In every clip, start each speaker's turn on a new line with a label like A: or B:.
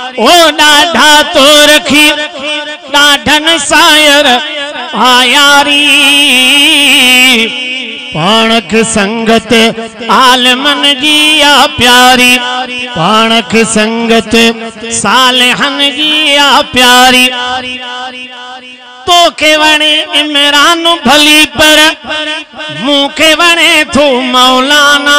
A: ओ ॾाढा तो रखी ॾाढनि सायर आयारी पाणक संगत आलमन जी प्यारी, पाणक संगत सालहन जी आ प्यारी। तोखे वणे इमरान भली पर मूंखे वणे थो मौलाना।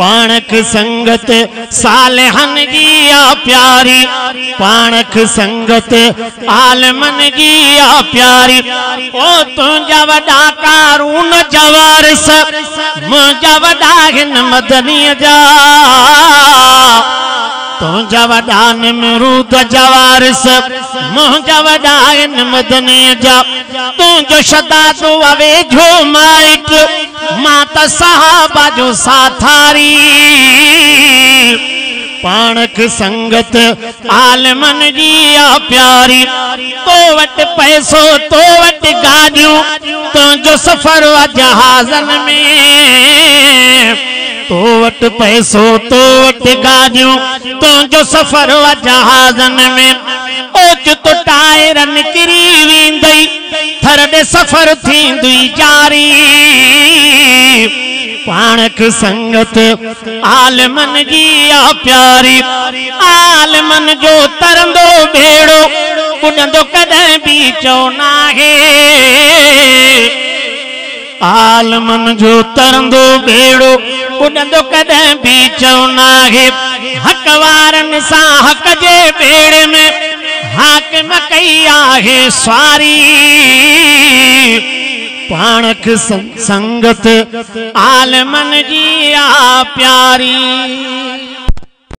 A: पाणक संगत सालहन जी आ प्यारी। पाणक संगत आलमन जी आ प्यारी। ओ तुंहिंजा वॾा कारून जवारस मुंहिंजा वॾा हिन मदनीअ जा। तुंहिंजा वॾा निमरूद जवारस मुंहिंजा वॾा हिन मदनीअ जा। तुंहिंजो शदादो अवेझो माइट माँ त सहाबा जो साथारी। पाणक संगत आलमन जी आ प्यारी। तो वटि पैसो तो वट वटि गाॾियूं तुंहिंजो सफ़र आ जहाज़न में। तो वटि पैसो तो वट वटि गाॾियूं तुंहिंजो सफ़र आ जहाज़न में। ओचित टायर निकिरी वेंदई ॾे सफ़र थींदी जारी, पाणक संगत आलमन जी आ प्यारी। आलमन जो तरंदो भेड़ो ॿुॾंदो कॾहिं बि चओ नाहे। आलमन जो तरंदो भेड़ो ॿुॾंदो कॾहिं बि चओ नाहे। हक वारनि सां हक जे भेड़े में हाकिम कई आहे स्वारी। पाणक संगत आलमन जी आ प्यारी